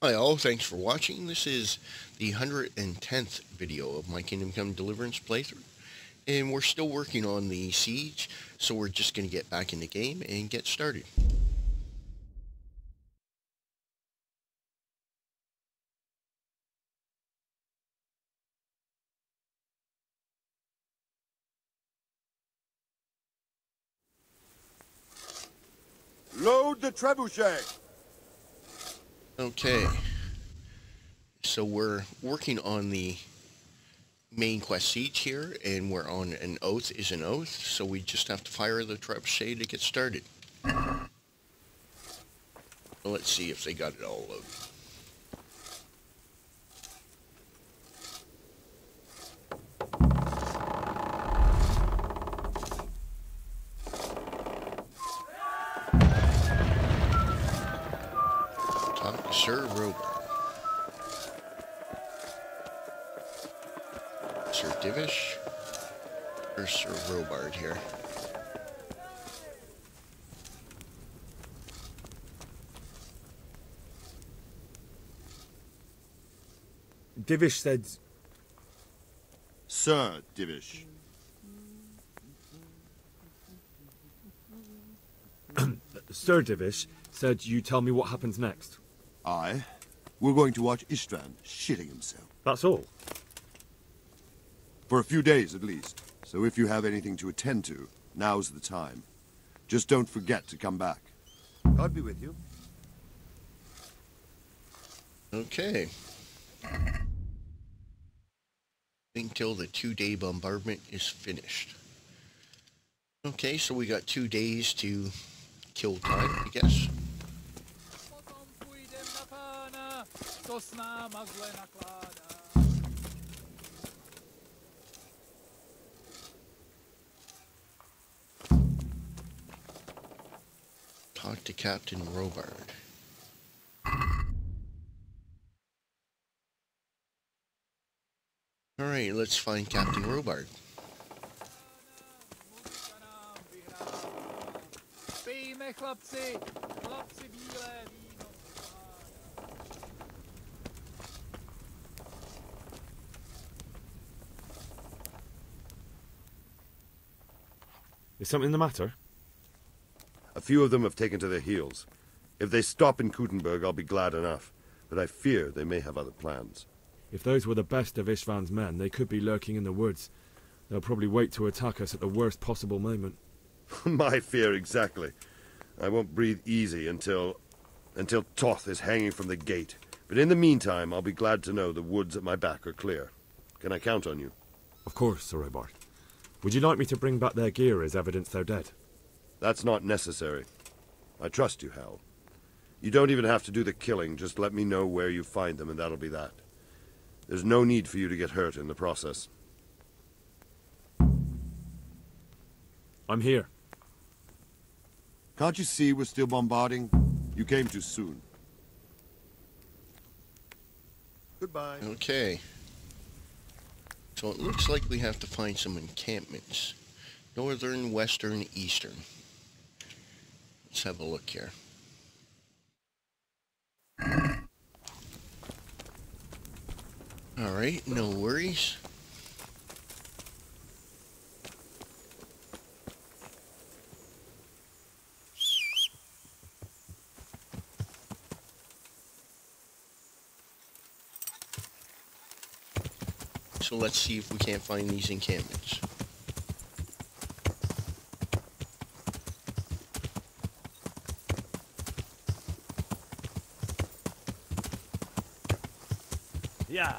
Hi all, thanks for watching. This is the 110th video of my Kingdom Come Deliverance playthrough. And we're still working on the siege, so we're just going to get back in the game and get started. Load the trebuchet! Okay. So we're working on the main quest siege here, and we're on an oath is an oath, so we just have to fire the trebuchet to get started. let's see if they got it all loaded. Sir Robard. Sir Divish or Sir Robard here? Divish said... Sir Divish. Sir Divish said you tell me what happens next. I? We're going to watch Istvan shitting himself. That's all? For a few days, at least. So if you have anything to attend to, now's the time. Just don't forget to come back. God be with you. Okay. Until the two-day bombardment is finished. Okay, so we got two days to kill time, I guess. To s náma zle nakládá. Talk to Captain Robard. All right, let's find Captain Robard. Pijme, chlapci! Is something the matter? A few of them have taken to their heels. If they stop in Kuttenberg, I'll be glad enough. But I fear they may have other plans. If those were the best of Istvan's men, they could be lurking in the woods. They'll probably wait to attack us at the worst possible moment. My fear exactly. I won't breathe easy until... until Toth is hanging from the gate. But in the meantime, I'll be glad to know the woods at my back are clear. Can I count on you? Of course, Sir Robard. Would you like me to bring back their gear as evidence they're dead? That's not necessary. I trust you, Hal. You don't even have to do the killing, just let me know where you find them and that'll be that. There's no need for you to get hurt in the process. I'm here. Can't you see we're still bombarding? You came too soon. Goodbye. Okay. So it looks like we have to find some encampments. Northern, western, eastern. Let's have a look here. Alright, no worries. So let's see if we can't find these encampments. Yeah.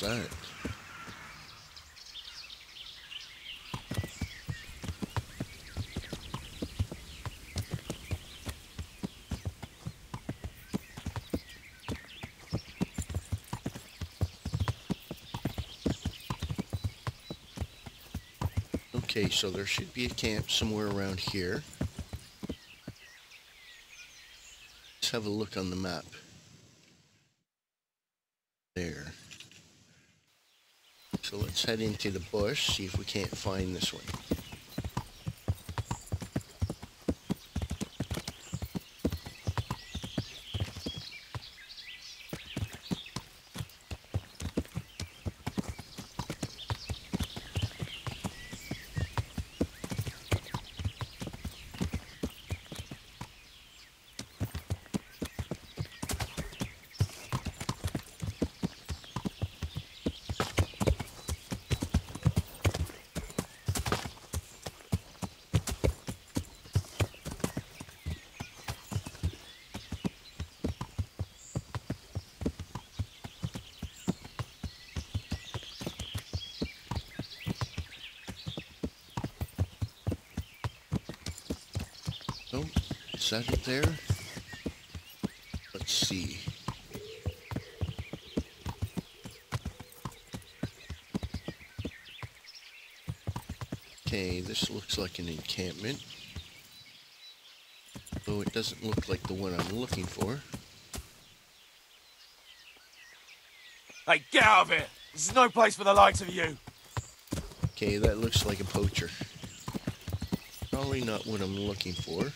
that? So there should be a camp somewhere around here. Let's have a look on the map. There. So let's head into the bush, see if we can't find this one. Oh, it there? Let's see. Okay, this looks like an encampment. Though it doesn't look like the one I'm looking for. Hey, get out of here! This is no place for the likes of you! Okay, that looks like a poacher. Probably not what I'm looking for.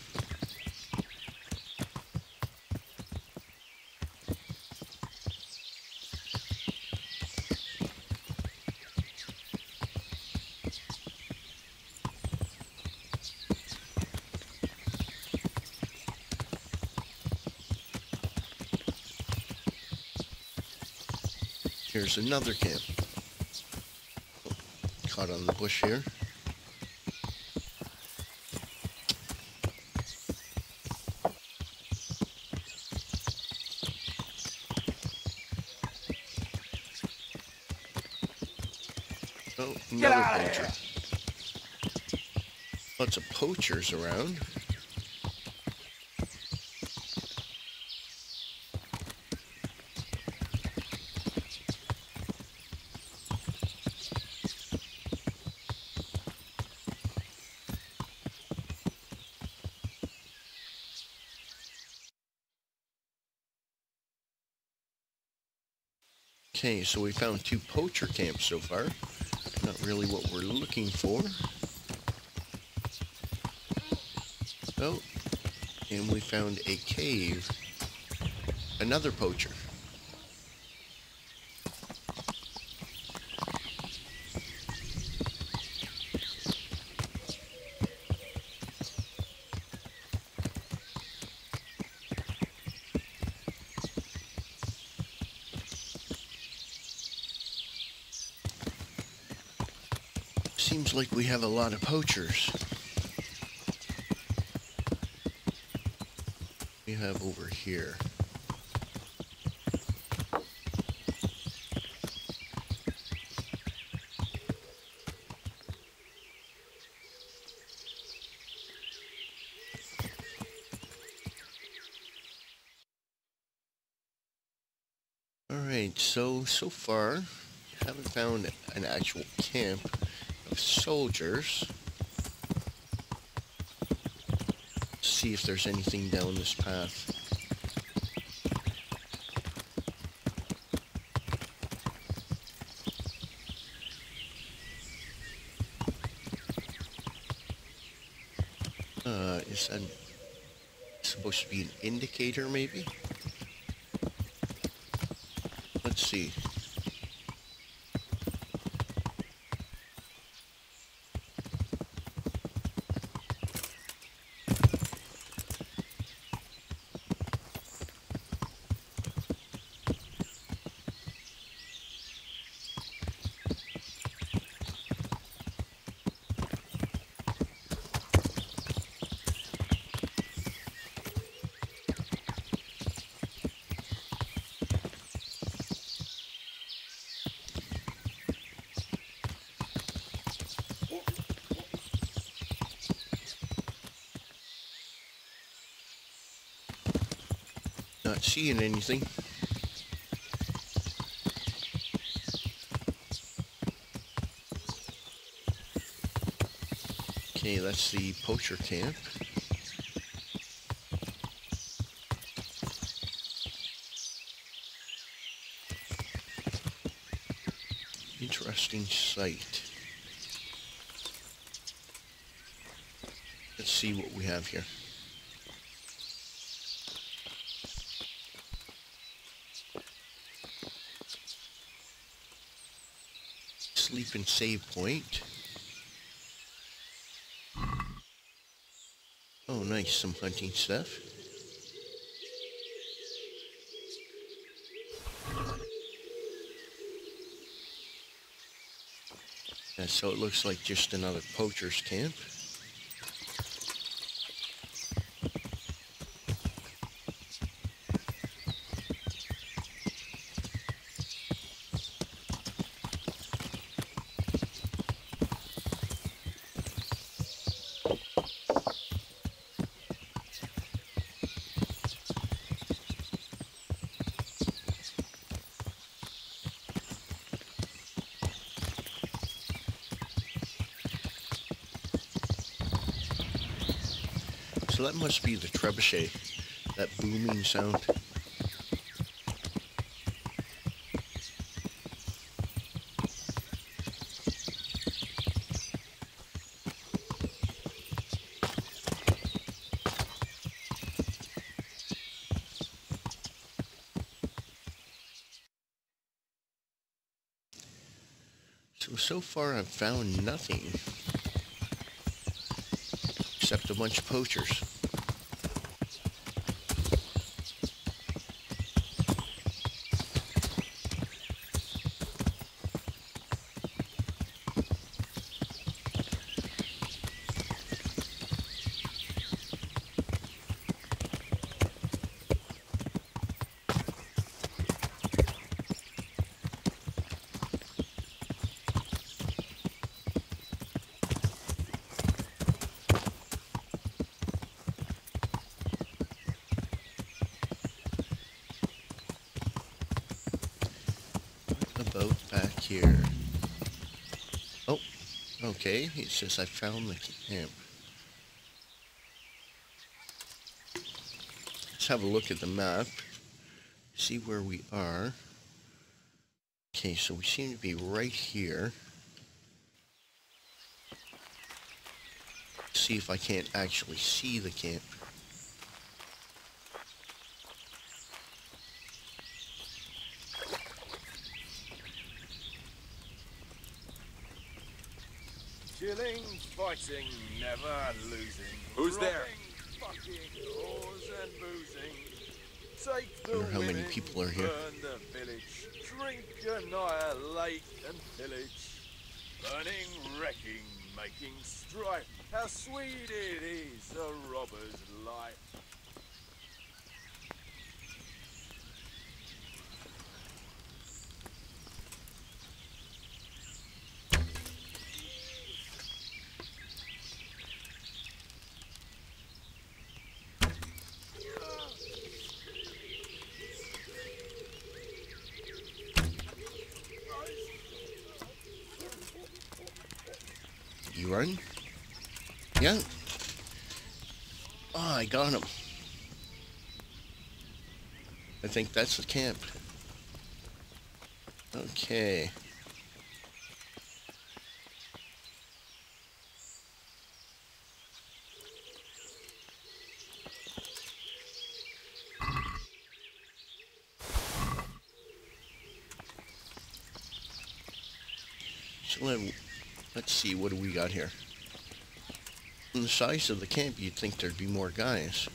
Here's another camp. Caught on the bush here. Oh, another outta poacher. Lots of poachers around. Okay, so we found two poacher camps so far. Not really what we're looking for. Oh, and we found a cave. Another poacher. Seems like we have a lot of poachers. We have over here. Alright, so, so far, haven't found an actual camp soldiers. See if there's anything down this path. Uh, is that supposed to be an indicator, maybe? Let's see. Seeing anything. Okay, that's the poacher camp. Interesting sight. Let's see what we have here. Sleep and save point. Oh, nice, some hunting stuff. So it looks like just another poacher's camp. So that must be the trebuchet, that booming sound. So, so far I've found nothing except a bunch of poachers. about back here? Oh, okay. It says I found the camp. Let's have a look at the map. See where we are. Okay, so we seem to be right here. See if I can't actually see the camp. Killing, fighting, never losing. Who's there? Fucking, whores and boozing. Take the Wonder how many people are here. Burn the village. Drink, annihilate, and pillage. Burning, wrecking, making strife. How sweet it is, a robber's life. Yeah. Oh, I got him. I think that's the camp. Okay. So let, let's see, what do we got here? From the size of the camp, you'd think there'd be more guys.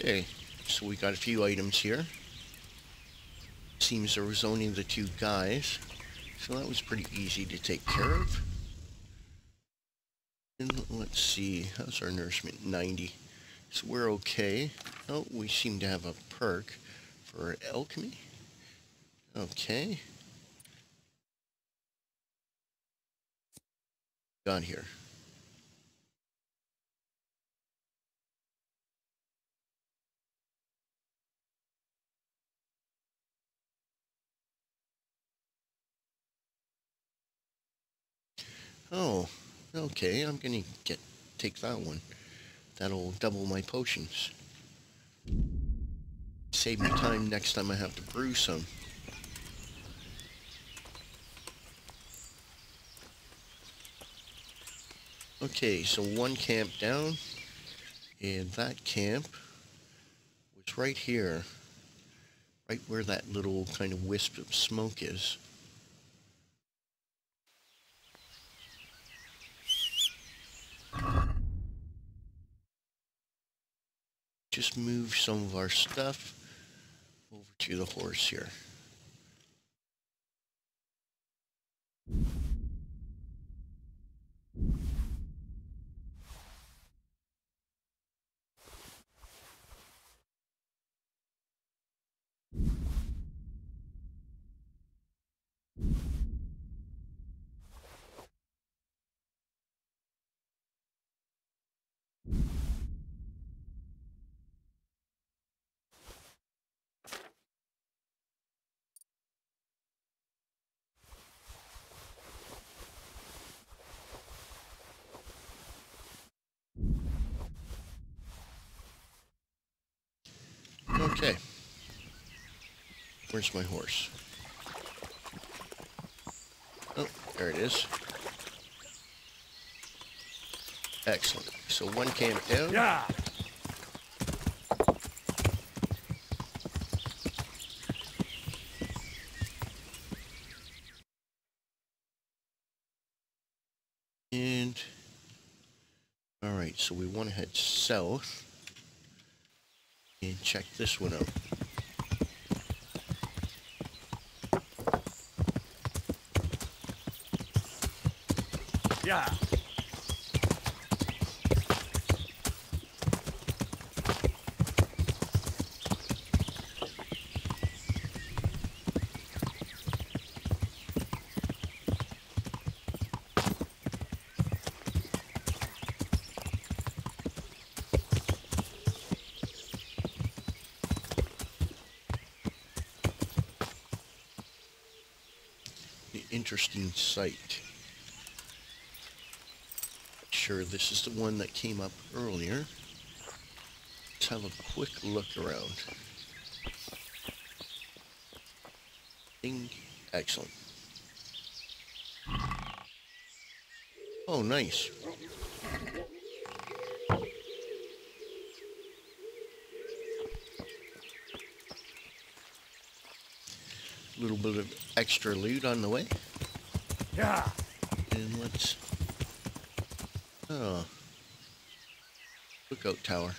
Okay, so we got a few items here. Seems there was only the two guys, so that was pretty easy to take care of. And let's see, how's our nourishment? 90. So we're okay. Oh, we seem to have a perk for alchemy. Okay. Got here. Oh, okay. I'm gonna get take that one. That'll double my potions. Save me time next time I have to brew some. Okay, so one camp down, and that camp was right here, right where that little kind of wisp of smoke is. Just move some of our stuff over to the horse here. Okay. Where's my horse? Oh, there it is. Excellent. So one camp down. Yeah! And all right, so we want to head south and check this one out. Yeah! Interesting sight. Sure, this is the one that came up earlier. Let's have a quick look around. Ding. Excellent. Oh, nice. A little bit of extra loot on the way. Yeah! And let's... Oh. Lookout tower.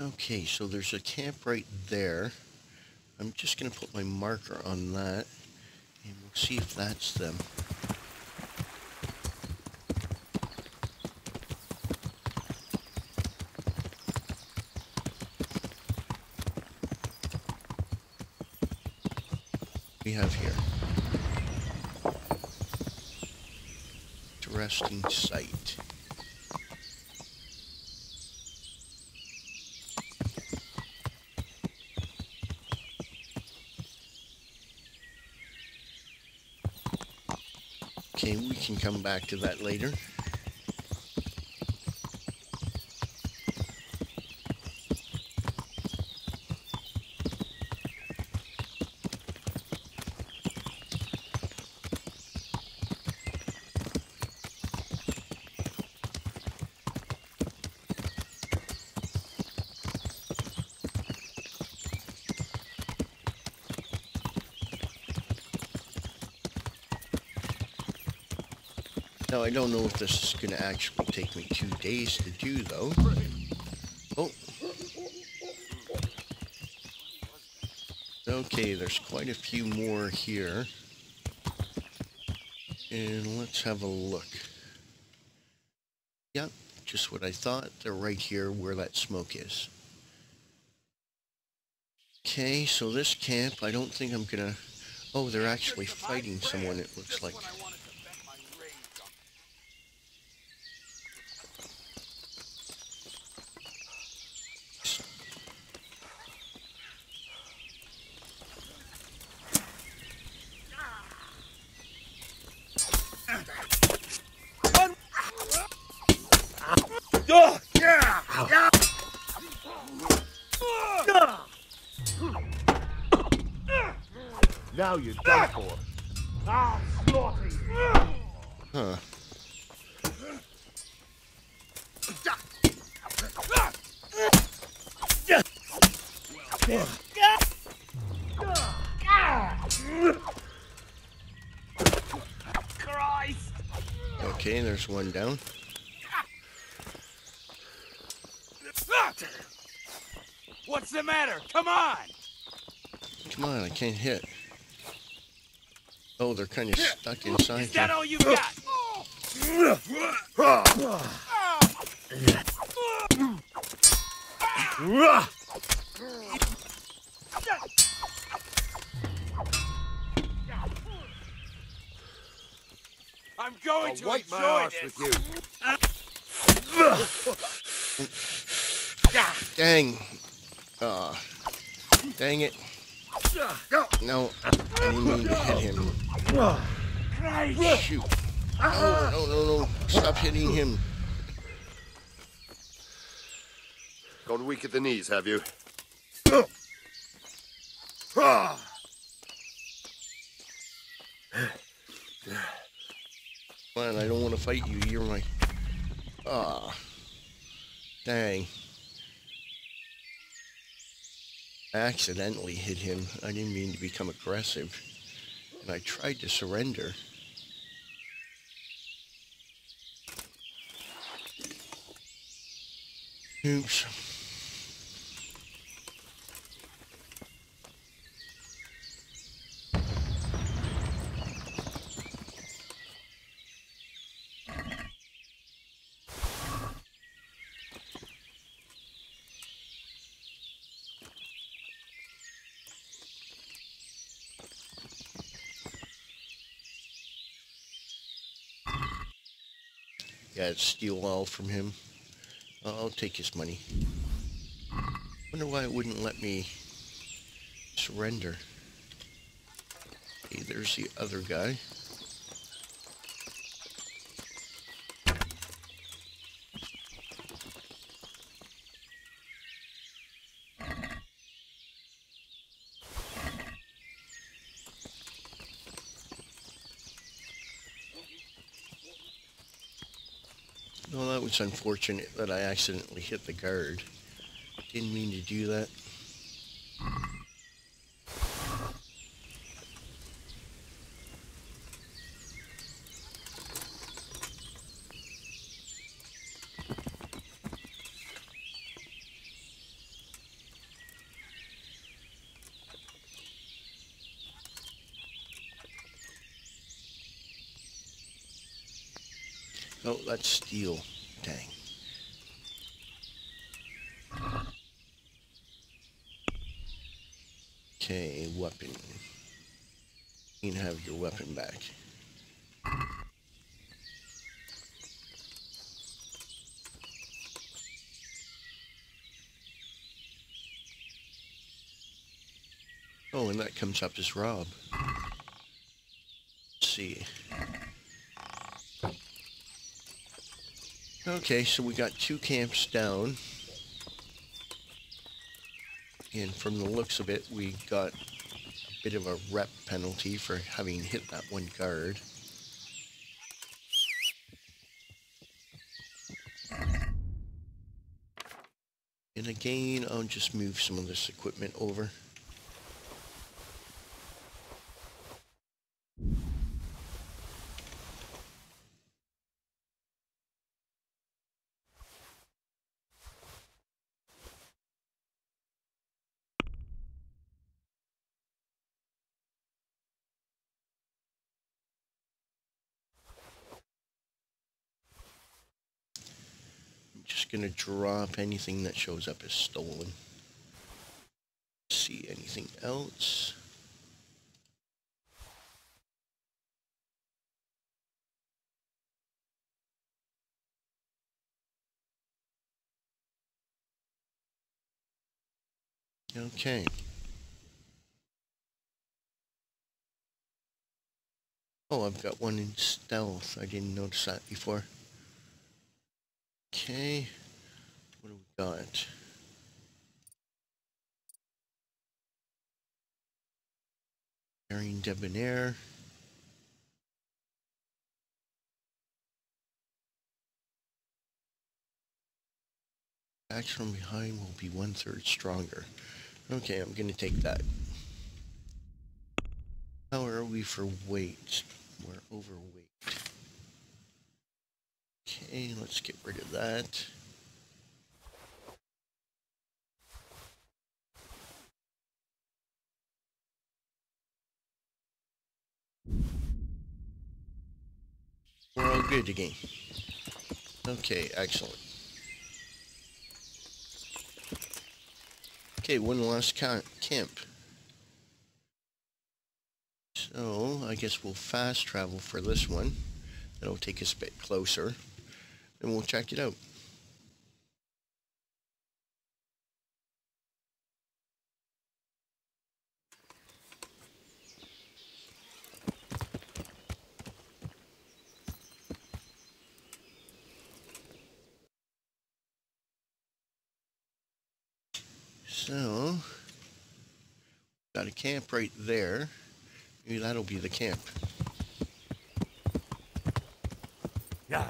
Okay, so there's a camp right there. I'm just going to put my marker on that, and we'll see if that's them. We have here. Interesting sight. Okay, we can come back to that later. I don't know if this is going to actually take me two days to do, though. Oh. Okay, there's quite a few more here. And let's have a look. Yep, just what I thought. They're right here where that smoke is. Okay, so this camp, I don't think I'm gonna... Oh, they're actually fighting someone, it looks like. Now you're done for. I'll slaughter you. Huh. Christ! Okay, there's one down. What's the matter? Come on! Come on, I can't hit. Oh, they're kind of stuck inside Is that here. all you got? Ah! Ah! Ah! I'll to wipe my arse with you. Dang. Uh, dang it. No, I didn't mean to hit him. Shoot. No, no, no, no. Stop hitting him. Gone weak at the knees, have you? Come I don't want to fight you. You're my... Ah. Dang. I accidentally hit him. I didn't mean to become aggressive. And I tried to surrender. Oops. Yeah, steal all from him. I'll take his money. Wonder why it wouldn't let me surrender. Hey, there's the other guy. Was unfortunate that I accidentally hit the guard. Didn't mean to do that. Oh, that's steel. Dang. Okay, weapon. You can have your weapon back. Oh, and that comes up as Rob. Let's see. Okay, so we got two camps down. And from the looks of it, we got bit of a rep penalty for having hit that one guard. And again, I'll just move some of this equipment over. Just gonna drop anything that shows up as stolen. See anything else? Okay. Oh, I've got one in stealth. I didn't notice that before. Okay. What do we got? Daring Debonair. Attacks from behind will be one third stronger. Okay, I'm gonna take that. How are we for weight? We're overweight. Okay, let's get rid of that. Again. Okay, excellent. Okay, one last camp. So, I guess we'll fast travel for this one. That'll take us a bit closer. And we'll check it out. So, got a camp right there. Maybe that'll be the camp. Yeah.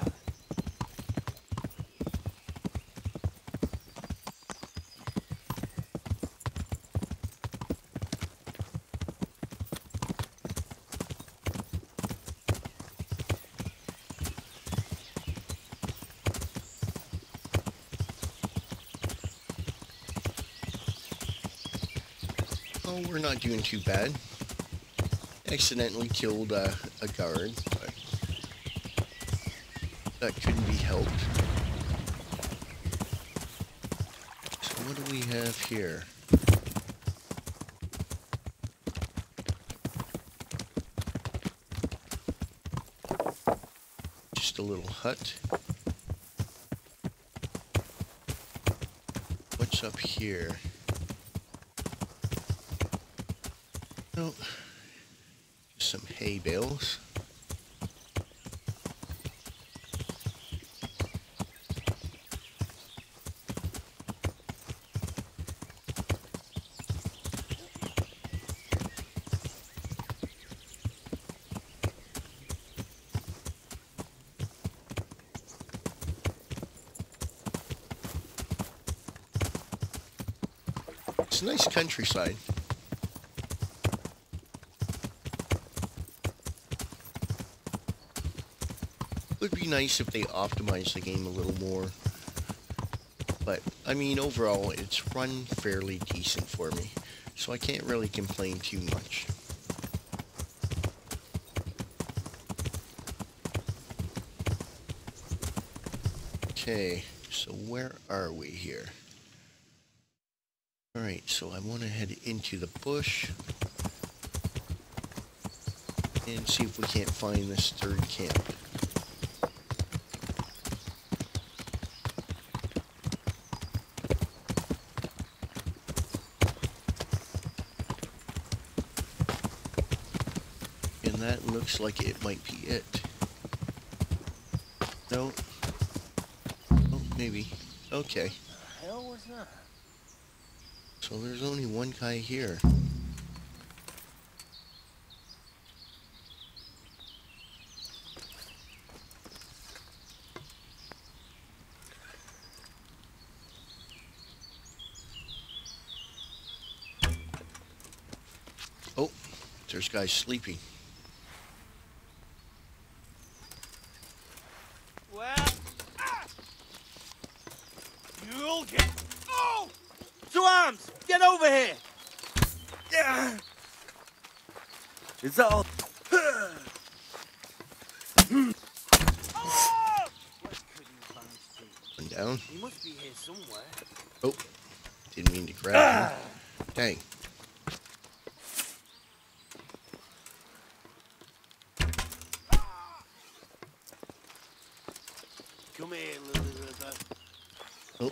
Oh, too bad. Accidentally killed a guard, but that couldn't be helped. So what do we have here? Just a little hut. What's up here? No. Just some hay bales. It's a nice countryside. would be nice if they optimized the game a little more. But, I mean, overall, it's run fairly decent for me. So I can't really complain too much. Okay, so where are we here? Alright, so I want to head into the bush and see if we can't find this third camp. And that looks like it might be it. No. Oh, maybe. Okay. The hell was that? So there's only one guy here. Oh, there's guys sleeping. Well, ah! you'll get. Oh! To arms! Get over here! Yeah. Is that all? Oh! What could you find, Steve? One down. He must be here somewhere. Oh, didn't mean to grab him. Ah. Dang. Come here, Elizabeth. Oh,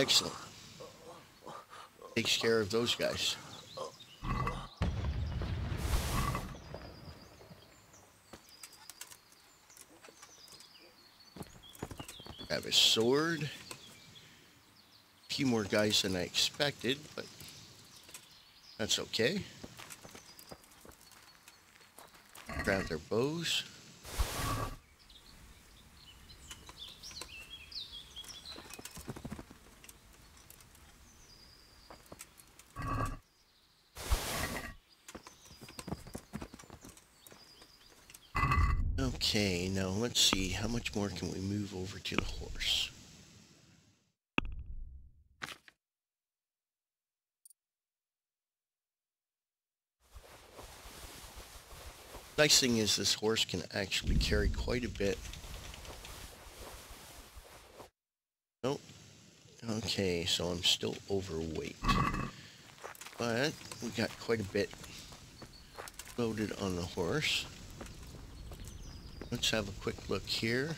excellent. Takes care of those guys. Have a sword. A few more guys than I expected, but that's okay. Grab their bows. Okay, now let's see, how much more can we move over to the horse? Nice thing is this horse can actually carry quite a bit. Nope. Okay, so I'm still overweight. But we got quite a bit loaded on the horse. Let's have a quick look here.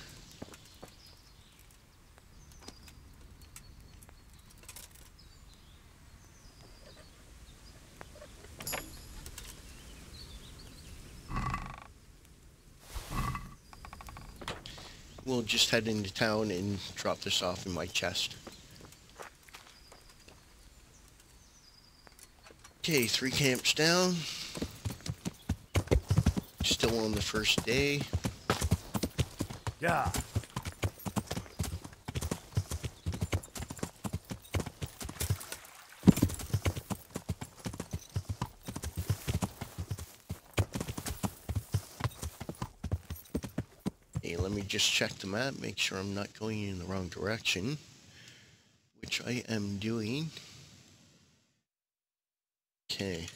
We'll just head into town and drop this off in my chest. Okay, three camps down. Still on the first day. Yeah. Okay, let me just check the map, make sure I'm not going in the wrong direction, which I am doing. Okay.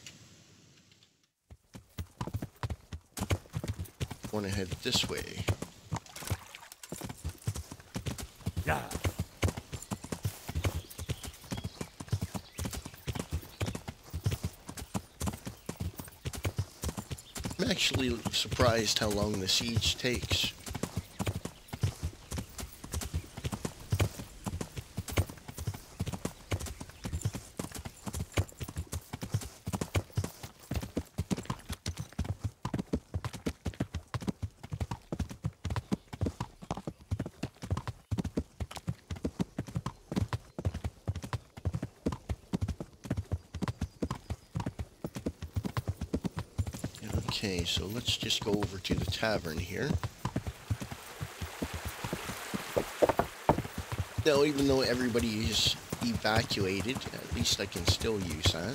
Want to head this way. Yeah. I'm actually surprised how long the siege takes. Okay, so let's just go over to the tavern here. Now, even though everybody is evacuated, at least I can still use that.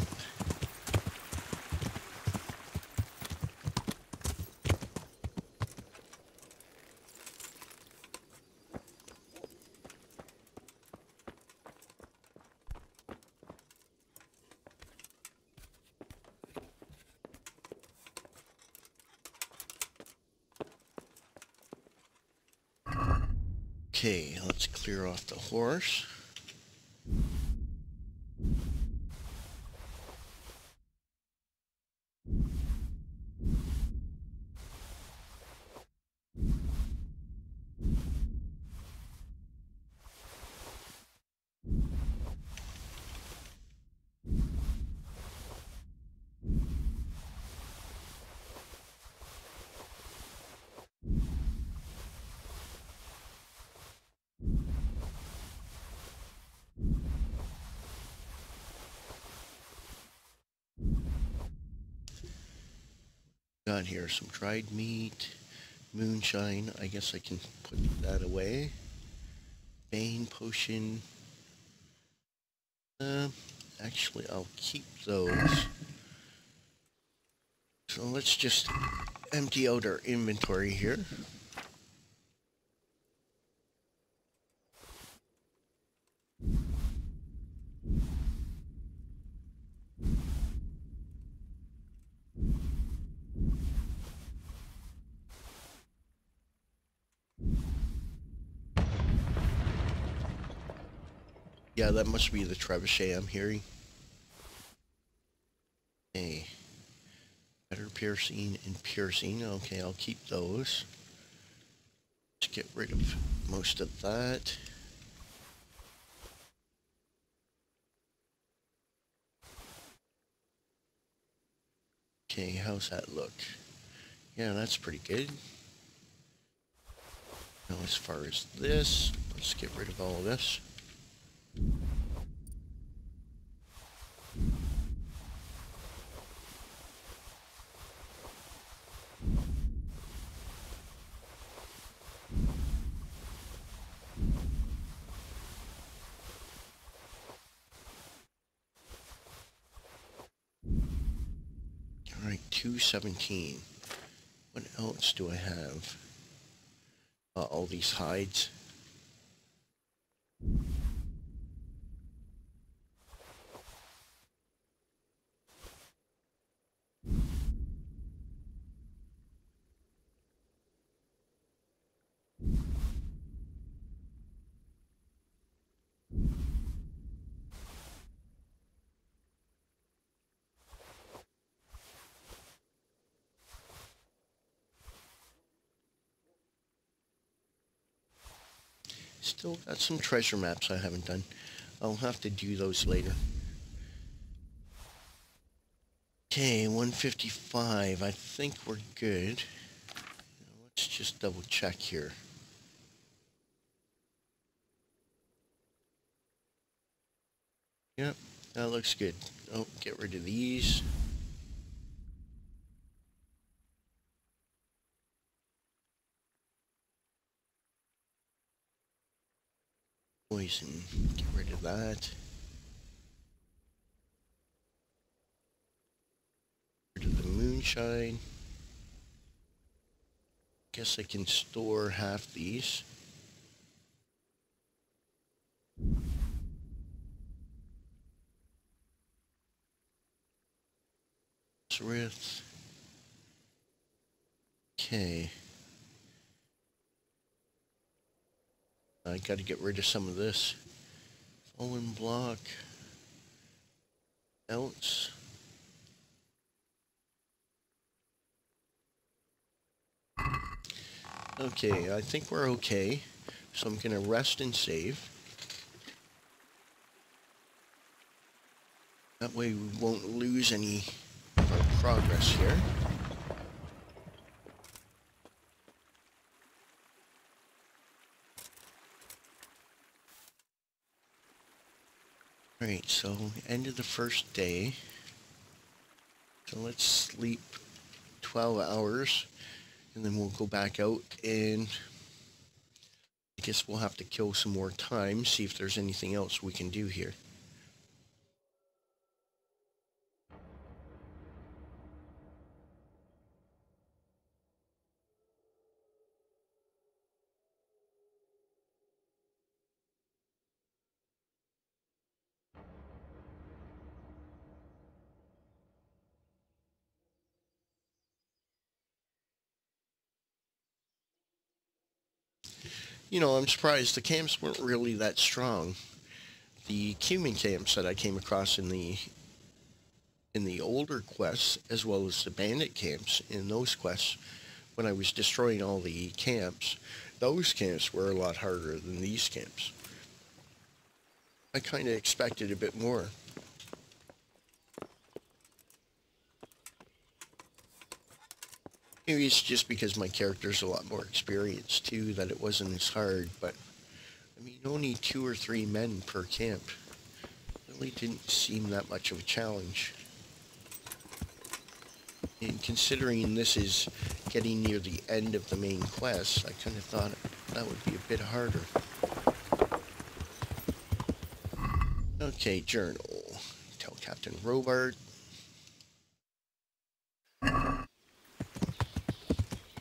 Okay, let's clear off the horse. Got here some dried meat, moonshine. I guess I can put that away. Bane potion. Uh, actually, I'll keep those. So let's just empty out our inventory here. Yeah, that must be the trebuchet I'm hearing. Okay. Better piercing and piercing. Okay, I'll keep those. Let's get rid of most of that. Okay, how's that look? Yeah, that's pretty good. Now as far as this, let's get rid of all of this. All right, 217. What else do I have? Uh, all these hides. Still got some treasure maps I haven't done. I'll have to do those later. Okay, 155. I think we're good. Let's just double check here. Yep, that looks good. Oh, get rid of these. Poison. Get rid of that. Get Rid of the moonshine. Guess I can store half these. Srith. Okay. I got to get rid of some of this. Fallen block. Ounce. Okay, I think we're okay. So I'm going to rest and save. That way we won't lose any of our progress here. Alright, so end of the first day. So let's sleep 12 hours and then we'll go back out and I guess we'll have to kill some more time, see if there's anything else we can do here. You know, I'm surprised the camps weren't really that strong. The Cuman camps that I came across in the in the older quests, as well as the bandit camps in those quests, when I was destroying all the camps, those camps were a lot harder than these camps. I kind of expected a bit more. Maybe it's just because my character's a lot more experienced too, that it wasn't as hard, but I mean, only two or three men per camp. Really didn't seem that much of a challenge. And considering this is getting near the end of the main quest, I kind of thought that would be a bit harder. Okay, journal. Tell Captain Robard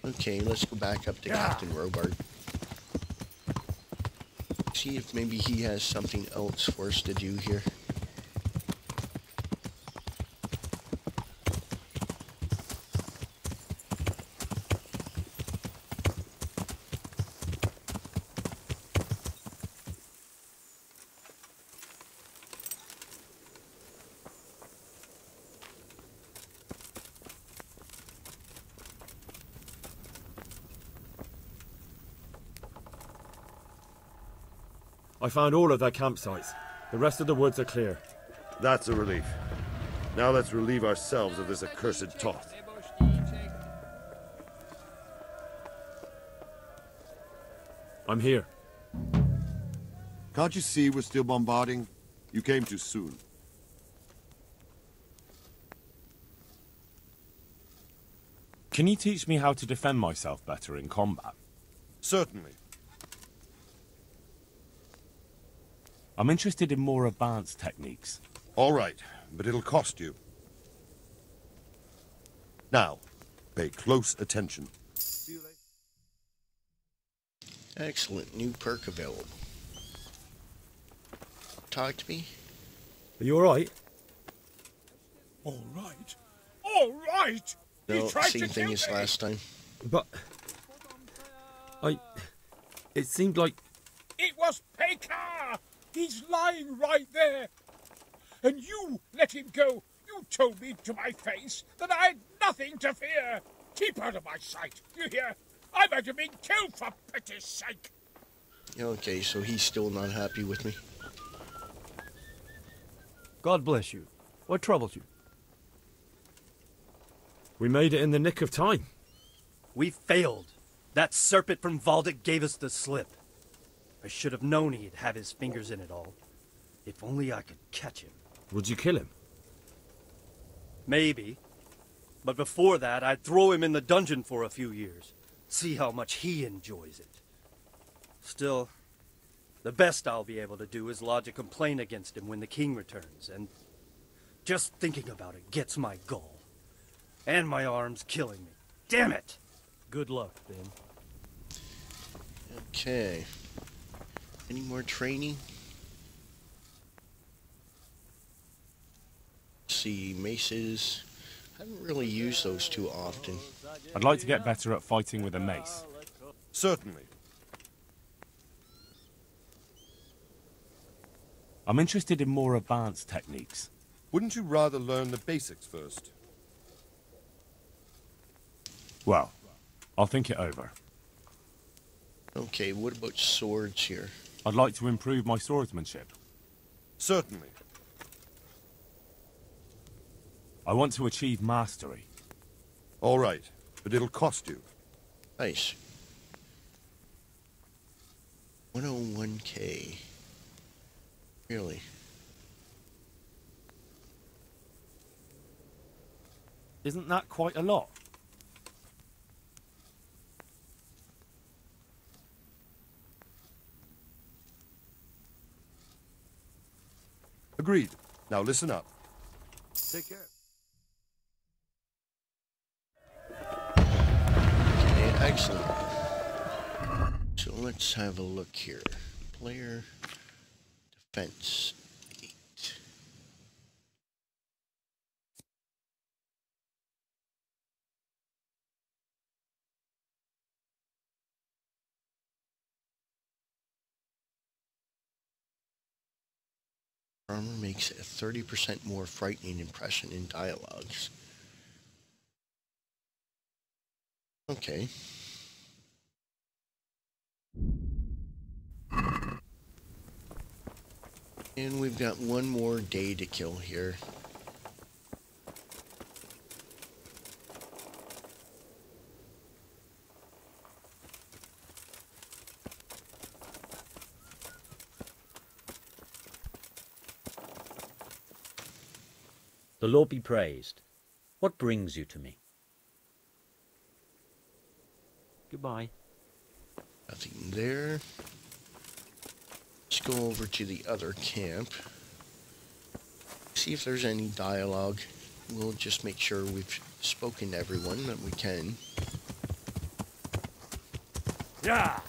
Okay, let's go back up to Captain Robard. See if maybe he has something else for us to do here. I found all of their campsites. The rest of the woods are clear. That's a relief. Now let's relieve ourselves of this accursed Toth. I'm here. Can't you see we're still bombarding? You came too soon. Can you teach me how to defend myself better in combat? Certainly. I'm interested in more advanced techniques. All right, but it'll cost you. Now, pay close attention. Excellent. New perk available. Talk to me. Are you alright? All right. All right. No, he tried same to thing kill as me. last time. But. I. It seemed like. It was Pekar. He's lying right there. And you let him go. You told me to my face that I had nothing to fear. Keep out of my sight. You hear? I might have been killed for pity's sake. Okay, so he's still not happy with me. God bless you. What troubles you? We made it in the nick of time. We failed. That serpent from Valdic gave us the slip. I should have known he'd have his fingers in it all. If only I could catch him. Would you kill him? Maybe. But before that, I'd throw him in the dungeon for a few years. See how much he enjoys it. Still, the best I'll be able to do is lodge a complaint against him when the king returns, and just thinking about it gets my gall. And my arm's killing me. Damn it! Good luck, then. Okay. Any more training? Let's see, maces. I haven't really used those too often. I'd like to get better at fighting with a mace. Certainly. I'm interested in more advanced techniques. Wouldn't you rather learn the basics first? Well, I'll think it over. Okay, what about swords here? I'd like to improve my swordsmanship. Certainly. I want to achieve mastery. All right, but it'll cost you. Nice. 101k. Really? Isn't that quite a lot? Agreed. Now listen up. Take care. Okay, excellent. So let's have a look here. Player defense Armor makes a 30% more frightening impression in dialogues. Okay. And we've got one more day to kill here. The Lord be praised. What brings you to me? Goodbye. Nothing there. Let's go over to the other camp. See if there's any dialogue. We'll just make sure we've spoken to everyone that we can. Yeah.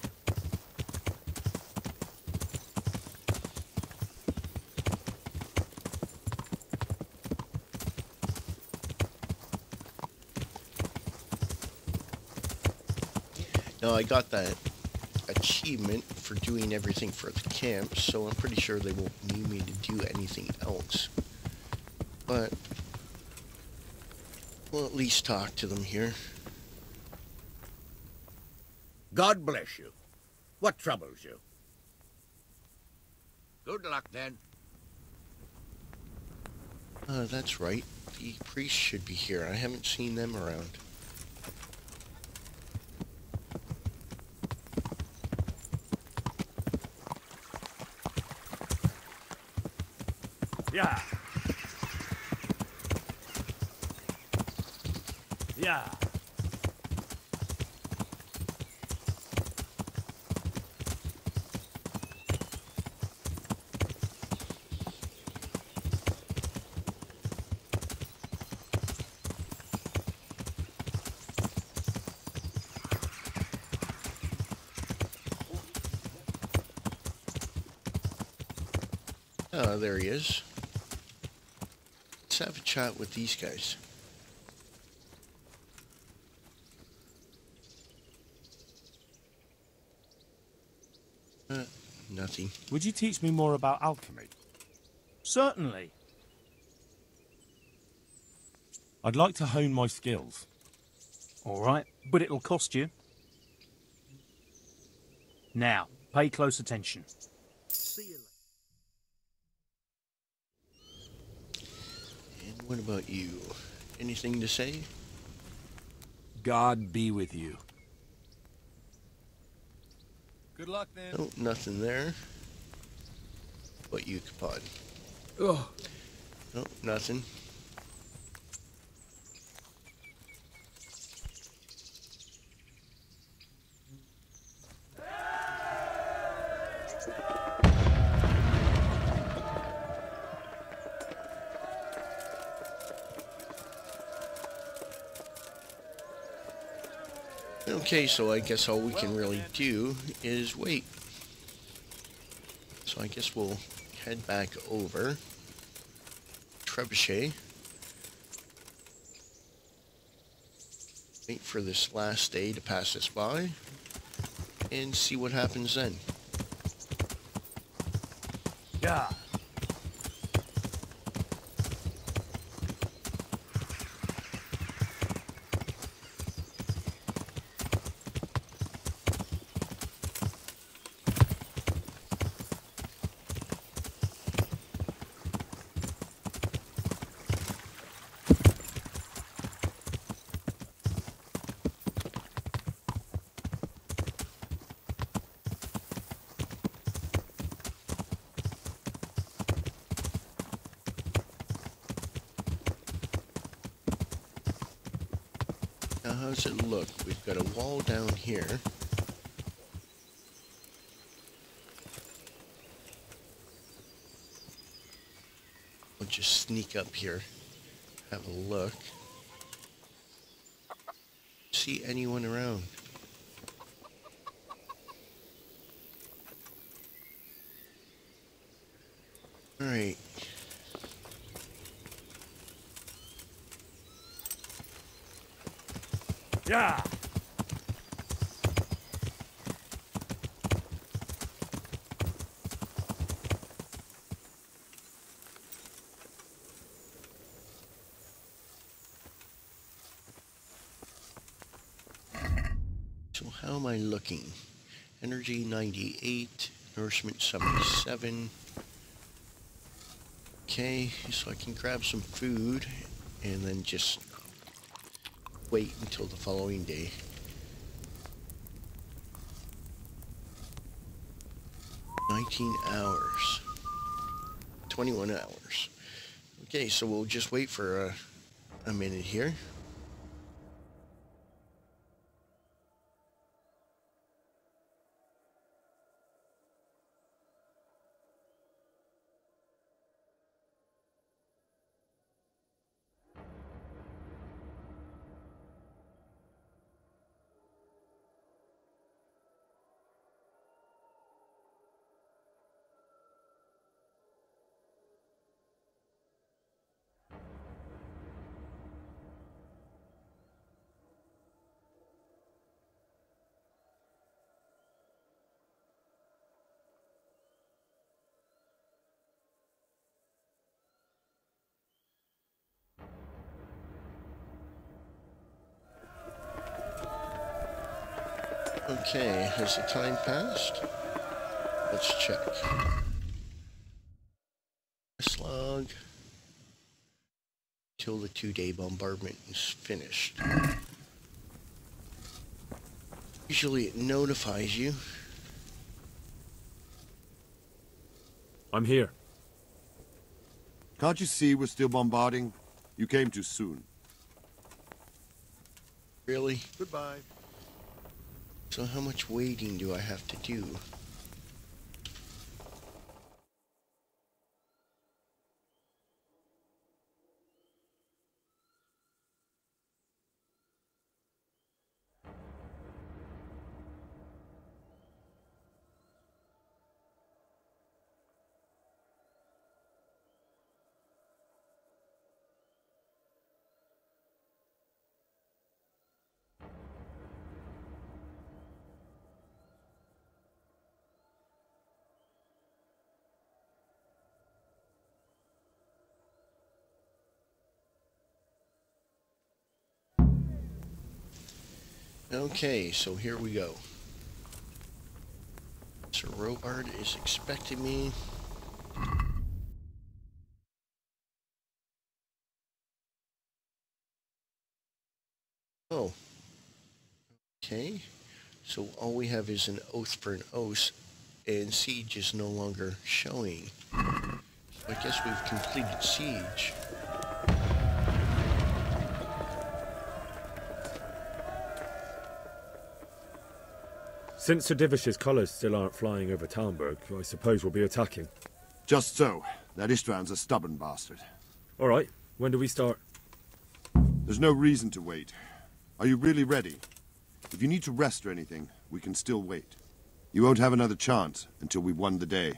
Now I got that achievement for doing everything for the camp, so I'm pretty sure they won't need me to do anything else. But we'll at least talk to them here. God bless you. What troubles you? Good luck, then. Uh, that's right. The priests should be here. I haven't seen them around. Yeah. Yeah. Oh, there he is. Let's have a chat with these guys. Uh, nothing. Would you teach me more about alchemy? Certainly. I'd like to hone my skills. All right, but it'll cost you. Now, pay close attention. See you later. And what about you? Anything to say? God be with you. Good luck then. Oh, nothing there. What you, Kapod? Oh, No, nothing. Okay, so I guess all we can really do is wait. So I guess we'll head back over. Trebuchet. Wait for this last day to pass us by. And see what happens then. Now how's it look? We've got a wall down here. We'll just sneak up here, have a look. See anyone around? Alright. Yeah. So how am I looking? Energy 98, nourishment 77. Okay, so I can grab some food and then just wait until the following day. Nineteen hours. Twenty-one hours. Okay, so we'll just wait for a, a minute here. Okay, has the time passed? Let's check. Slug. Till the two-day bombardment is finished. Usually it notifies you. I'm here. Can't you see we're still bombarding? You came too soon. Really? Goodbye. So how much waiting do I have to do? Okay, so here we go. Sir Robard is expecting me. Oh. Okay. So all we have is an oath for an oath, and siege is no longer showing. So I guess we've completed siege. Since Sir Divish's colours still aren't flying over Talmberg, I suppose we'll be attacking. Just so. That Istvan's a stubborn bastard. All right. When do we start? There's no reason to wait. Are you really ready? If you need to rest or anything, we can still wait. You won't have another chance until we've won the day.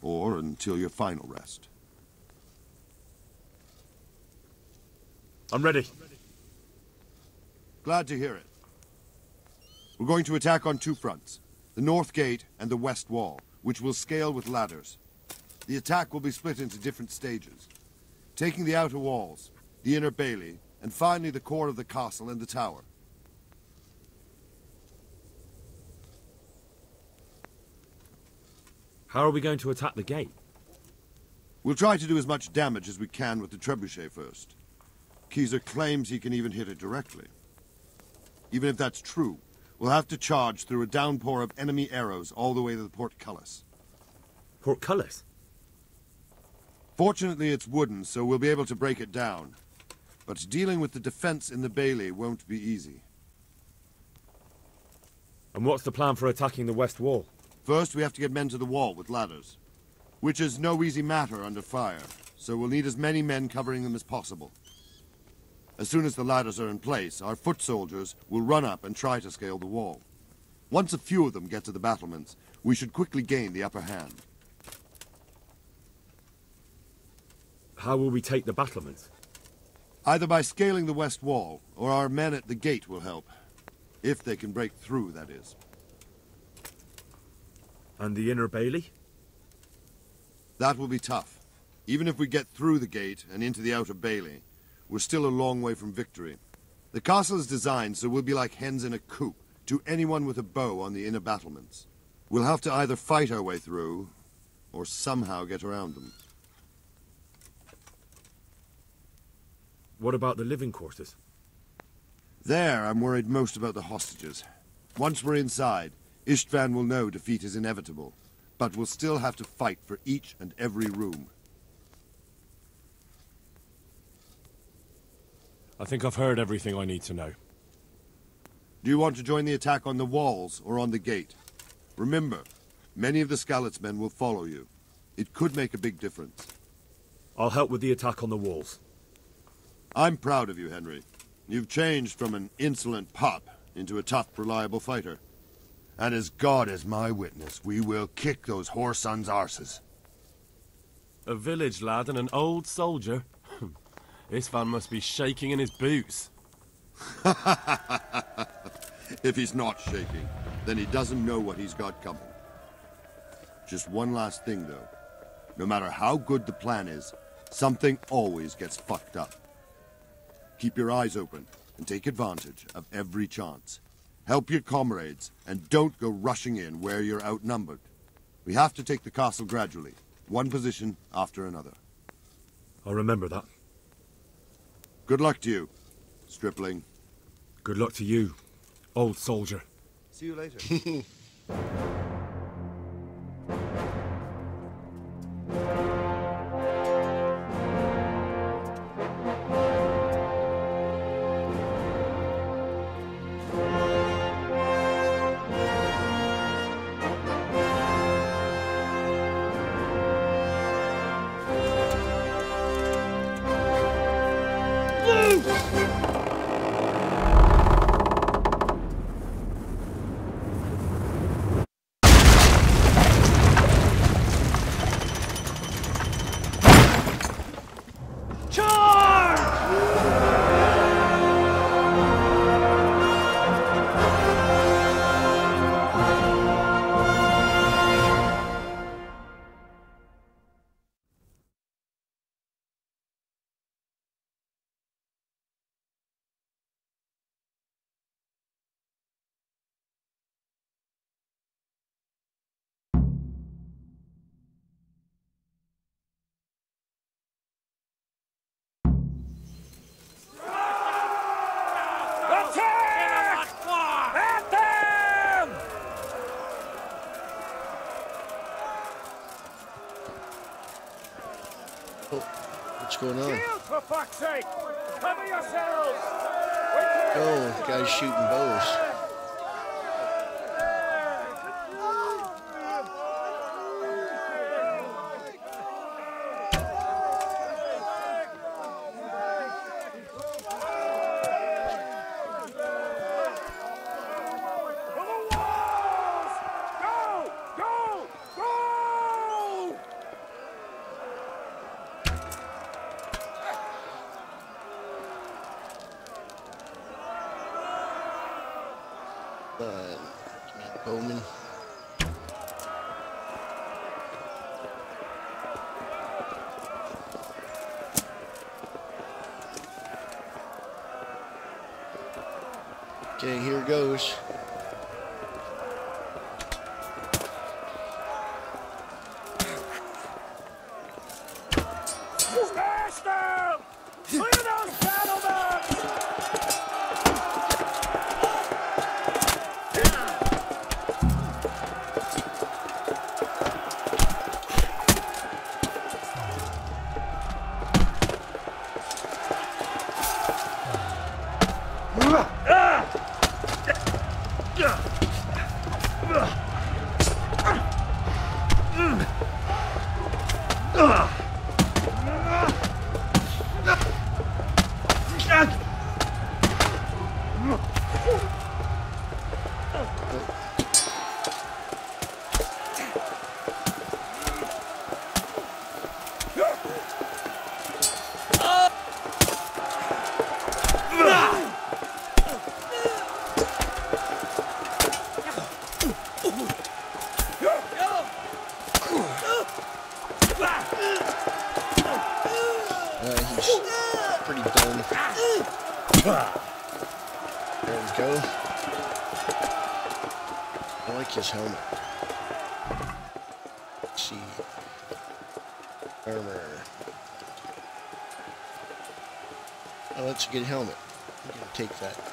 Or until your final rest. I'm ready. Glad to hear it. We're going to attack on two fronts. The North Gate and the West Wall, which we'll scale with ladders. The attack will be split into different stages. Taking the outer walls, the inner bailey, and finally the core of the castle and the tower. How are we going to attack the gate? We'll try to do as much damage as we can with the trebuchet first. Keezer claims he can even hit it directly. Even if that's true, we'll have to charge through a downpour of enemy arrows all the way to the portcullis. Portcullis? Fortunately, it's wooden, so we'll be able to break it down. But dealing with the defense in the bailey won't be easy. And what's the plan for attacking the west wall? First, we have to get men to the wall with ladders. Which is no easy matter under fire, so we'll need as many men covering them as possible. As soon as the ladders are in place, our foot soldiers will run up and try to scale the wall. Once a few of them get to the battlements, we should quickly gain the upper hand. How will we take the battlements? Either by scaling the west wall, or our men at the gate will help. If they can break through, that is. And the inner bailey? That will be tough. Even if we get through the gate and into the outer bailey, we're still a long way from victory. The castle is designed so we'll be like hens in a coop to anyone with a bow on the inner battlements. We'll have to either fight our way through, or somehow get around them. What about the living quarters? There, I'm worried most about the hostages. Once we're inside, Istvan will know defeat is inevitable, but we'll still have to fight for each and every room. I think I've heard everything I need to know. Do you want to join the attack on the walls or on the gate? Remember, many of the Skalitz men will follow you. It could make a big difference. I'll help with the attack on the walls. I'm proud of you, Henry. You've changed from an insolent pup into a tough, reliable fighter. And as God is my witness, we will kick those whore sons' arses. A village lad and an old soldier? Istvan must be shaking in his boots. if he's not shaking, then he doesn't know what he's got coming. Just one last thing, though. No matter how good the plan is, something always gets fucked up. Keep your eyes open and take advantage of every chance. Help your comrades and don't go rushing in where you're outnumbered. We have to take the castle gradually, one position after another. I'll remember that. Good luck to you, stripling. Good luck to you, old soldier. See you later. for fuck's sake! Cover yourselves! Oh, guy's shooting bows. Ugh. helmet. I'm gonna take that.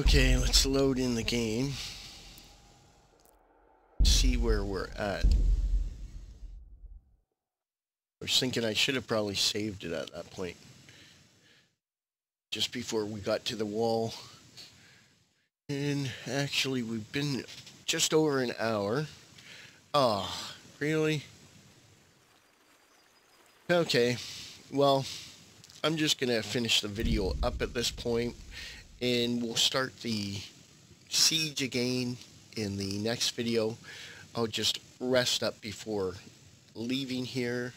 Okay, let's load in the game. See where we're at. I was thinking I should have probably saved it at that point. Just before we got to the wall. And actually, we've been just over an hour. Oh, really? Okay, well, I'm just going to finish the video up at this point, and we'll start the siege again in the next video. I'll just rest up before leaving here,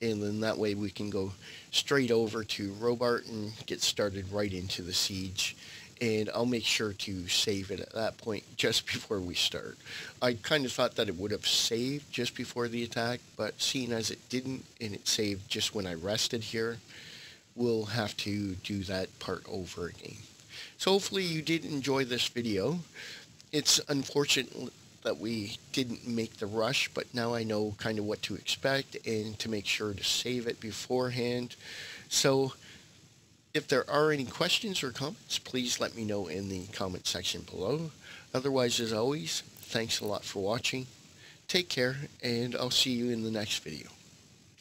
and then that way we can go straight over to Robard and get started right into the siege and I'll make sure to save it at that point just before we start. I kind of thought that it would have saved just before the attack, but seeing as it didn't and it saved just when I rested here, we'll have to do that part over again. So hopefully you did enjoy this video. It's unfortunate that we didn't make the rush, but now I know kind of what to expect and to make sure to save it beforehand. So if there are any questions or comments, please let me know in the comment section below. Otherwise, as always, thanks a lot for watching. Take care, and I'll see you in the next video.